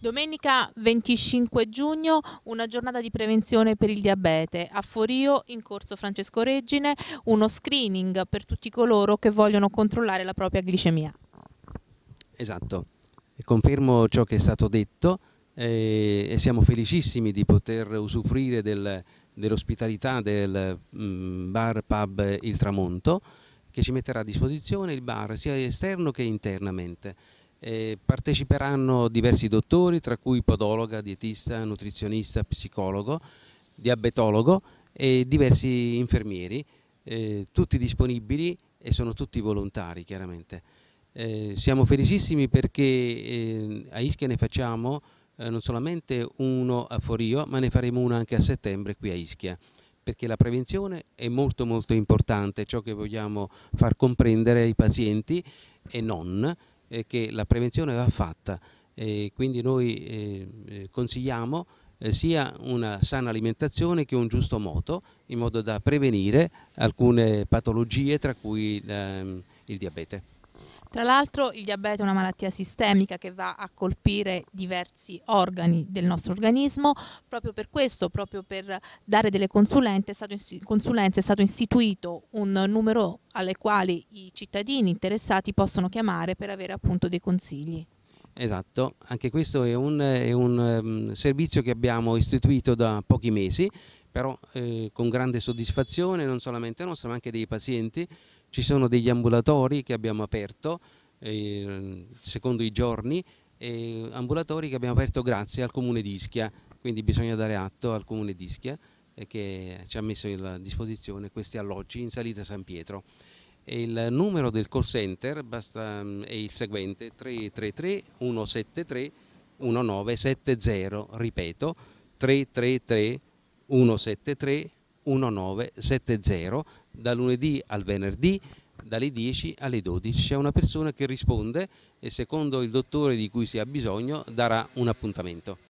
Domenica 25 giugno una giornata di prevenzione per il diabete. A Forio, in corso Francesco Reggine, uno screening per tutti coloro che vogliono controllare la propria glicemia. Esatto, confermo ciò che è stato detto eh, e siamo felicissimi di poter usufruire del, dell'ospitalità del mm, bar pub Il Tramonto che ci metterà a disposizione il bar sia esterno che internamente. Eh, parteciperanno diversi dottori, tra cui podologa, dietista, nutrizionista, psicologo, diabetologo e diversi infermieri, eh, tutti disponibili e sono tutti volontari chiaramente. Eh, siamo felicissimi perché eh, a Ischia ne facciamo eh, non solamente uno a Forio, ma ne faremo uno anche a settembre qui a Ischia perché la prevenzione è molto molto importante, ciò che vogliamo far comprendere ai pazienti e non, eh, che la prevenzione va fatta e quindi noi eh, eh consigliamo eh, sia una sana alimentazione che un giusto moto in modo da prevenire alcune patologie tra cui ehm, il diabete. Tra l'altro il diabete è una malattia sistemica che va a colpire diversi organi del nostro organismo, proprio per questo, proprio per dare delle consulenze, è stato, consulenze, è stato istituito un numero alle quali i cittadini interessati possono chiamare per avere appunto dei consigli. Esatto, anche questo è un, è un um, servizio che abbiamo istituito da pochi mesi, però eh, con grande soddisfazione non solamente nostra ma anche dei pazienti. Ci sono degli ambulatori che abbiamo aperto eh, secondo i giorni, eh, ambulatori che abbiamo aperto grazie al Comune di Ischia, quindi bisogna dare atto al Comune di Ischia eh, che ci ha messo a disposizione questi alloggi in salita San Pietro. Il numero del call center basta, mm, è il seguente 333 173 1970, ripeto 333 173 1970 da lunedì al venerdì dalle 10 alle 12 c'è una persona che risponde e secondo il dottore di cui si ha bisogno darà un appuntamento.